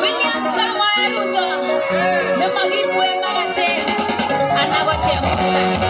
William Samoei Ruto nemokibue makatet anan ko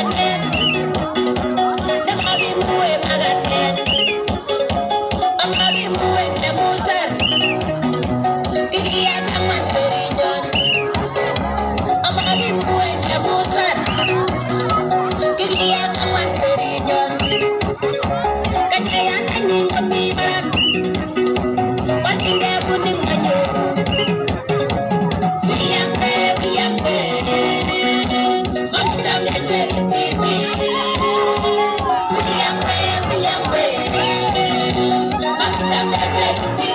Diganet to baby.